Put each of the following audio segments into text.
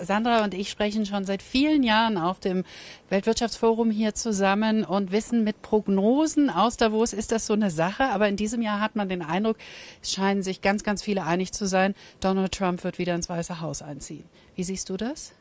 Sandra und ich sprechen schon seit vielen Jahren auf dem Weltwirtschaftsforum hier zusammen und wissen, mit Prognosen aus Davos ist das so eine Sache. Aber in diesem Jahr hat man den Eindruck, es scheinen sich ganz, ganz viele einig zu sein, Donald Trump wird wieder ins Weiße Haus einziehen. Wie siehst du das?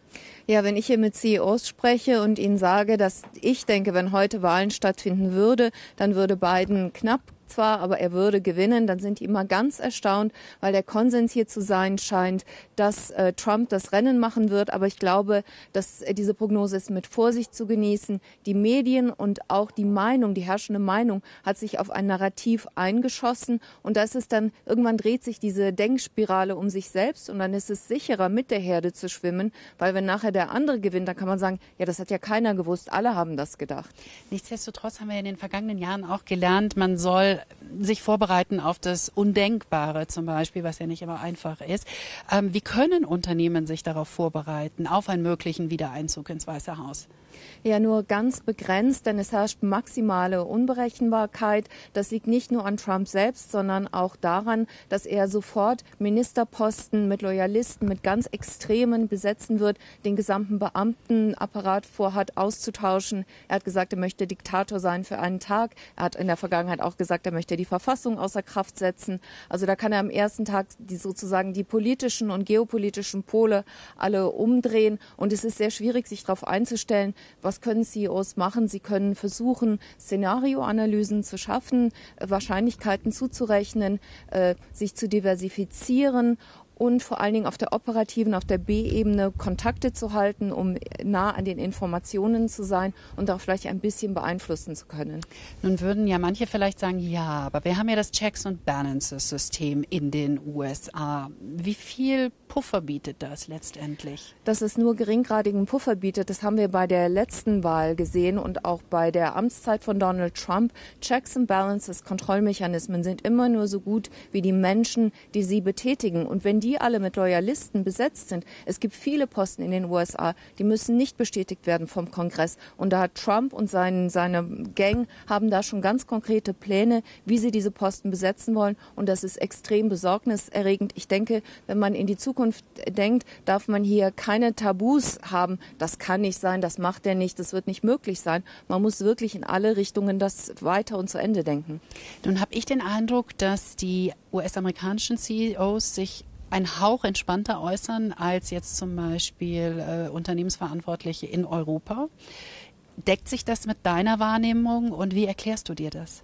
Ja, wenn ich hier mit CEOs spreche und ihnen sage, dass ich denke, wenn heute Wahlen stattfinden würde, dann würde Biden knapp zwar, aber er würde gewinnen, dann sind die immer ganz erstaunt, weil der Konsens hier zu sein scheint, dass äh, Trump das Rennen machen wird. Aber ich glaube, dass äh, diese Prognose ist mit Vorsicht zu genießen. Die Medien und auch die Meinung, die herrschende Meinung hat sich auf ein Narrativ eingeschossen und da ist dann, irgendwann dreht sich diese Denkspirale um sich selbst und dann ist es sicherer, mit der Herde zu schwimmen, weil wenn nachher der andere gewinnt, dann kann man sagen, ja, das hat ja keiner gewusst, alle haben das gedacht. Nichtsdestotrotz haben wir in den vergangenen Jahren auch gelernt, man soll sich vorbereiten auf das Undenkbare zum Beispiel, was ja nicht immer einfach ist. Ähm, wie können Unternehmen sich darauf vorbereiten, auf einen möglichen Wiedereinzug ins Weiße Haus? Ja, nur ganz begrenzt, denn es herrscht maximale Unberechenbarkeit. Das liegt nicht nur an Trump selbst, sondern auch daran, dass er sofort Ministerposten mit Loyalisten, mit ganz Extremen besetzen wird, den gesamten Beamtenapparat vorhat auszutauschen. Er hat gesagt, er möchte Diktator sein für einen Tag. Er hat in der Vergangenheit auch gesagt, er möchte die Verfassung außer Kraft setzen. Also da kann er am ersten Tag die sozusagen die politischen und geopolitischen Pole alle umdrehen. Und es ist sehr schwierig, sich darauf einzustellen, was können CEOs machen? Sie können versuchen, Szenarioanalysen zu schaffen, Wahrscheinlichkeiten zuzurechnen, äh, sich zu diversifizieren und vor allen Dingen auf der operativen, auf der B-Ebene Kontakte zu halten, um nah an den Informationen zu sein und auch vielleicht ein bisschen beeinflussen zu können. Nun würden ja manche vielleicht sagen, ja, aber wir haben ja das Checks and Balances System in den USA. Wie viel Puffer bietet das letztendlich? Dass es nur geringgradigen Puffer bietet, das haben wir bei der letzten Wahl gesehen und auch bei der Amtszeit von Donald Trump. Checks and Balances, Kontrollmechanismen sind immer nur so gut wie die Menschen, die sie betätigen. Und wenn die die alle mit Loyalisten besetzt sind. Es gibt viele Posten in den USA, die müssen nicht bestätigt werden vom Kongress. Und da hat Trump und sein, seine Gang haben da schon ganz konkrete Pläne, wie sie diese Posten besetzen wollen. Und das ist extrem besorgniserregend. Ich denke, wenn man in die Zukunft denkt, darf man hier keine Tabus haben. Das kann nicht sein, das macht er nicht, das wird nicht möglich sein. Man muss wirklich in alle Richtungen das weiter und zu Ende denken. Nun habe ich den Eindruck, dass die US-amerikanischen CEOs sich ein Hauch entspannter äußern als jetzt zum Beispiel äh, Unternehmensverantwortliche in Europa. Deckt sich das mit deiner Wahrnehmung und wie erklärst du dir das?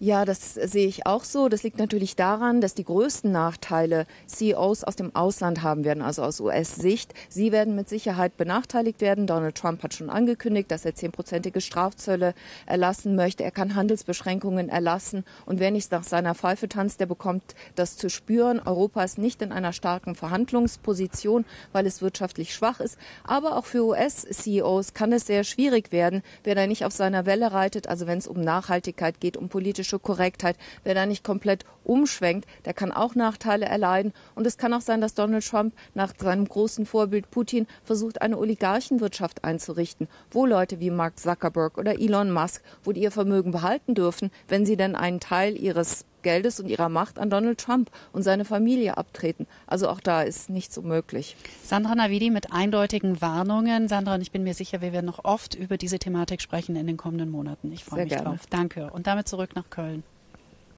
Ja, das sehe ich auch so. Das liegt natürlich daran, dass die größten Nachteile CEOs aus dem Ausland haben werden, also aus US-Sicht. Sie werden mit Sicherheit benachteiligt werden. Donald Trump hat schon angekündigt, dass er zehnprozentige Strafzölle erlassen möchte. Er kann Handelsbeschränkungen erlassen. Und wer nicht nach seiner Pfeife tanzt, der bekommt das zu spüren. Europa ist nicht in einer starken Verhandlungsposition, weil es wirtschaftlich schwach ist. Aber auch für US-CEOs kann es sehr schwierig werden, wer da nicht auf seiner Welle reitet. Also wenn es um Nachhaltigkeit geht, um politische politische Korrektheit. Wer da nicht komplett umschwenkt, der kann auch Nachteile erleiden. Und es kann auch sein, dass Donald Trump nach seinem großen Vorbild Putin versucht, eine Oligarchenwirtschaft einzurichten, wo Leute wie Mark Zuckerberg oder Elon Musk, wo die ihr Vermögen behalten dürfen, wenn sie dann einen Teil ihres Geldes und ihrer Macht an Donald Trump und seine Familie abtreten. Also auch da ist nichts unmöglich. Sandra Navidi mit eindeutigen Warnungen. Sandra, und ich bin mir sicher, wir werden noch oft über diese Thematik sprechen in den kommenden Monaten. Ich freue mich gerne. drauf. Danke. Und damit zurück nach Köln.